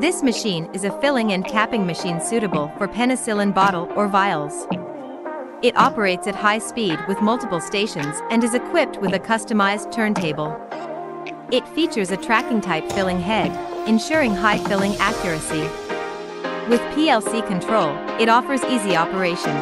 This machine is a filling and capping machine suitable for penicillin bottle or vials. It operates at high speed with multiple stations and is equipped with a customized turntable. It features a tracking type filling head, ensuring high filling accuracy. With PLC control, it offers easy operation,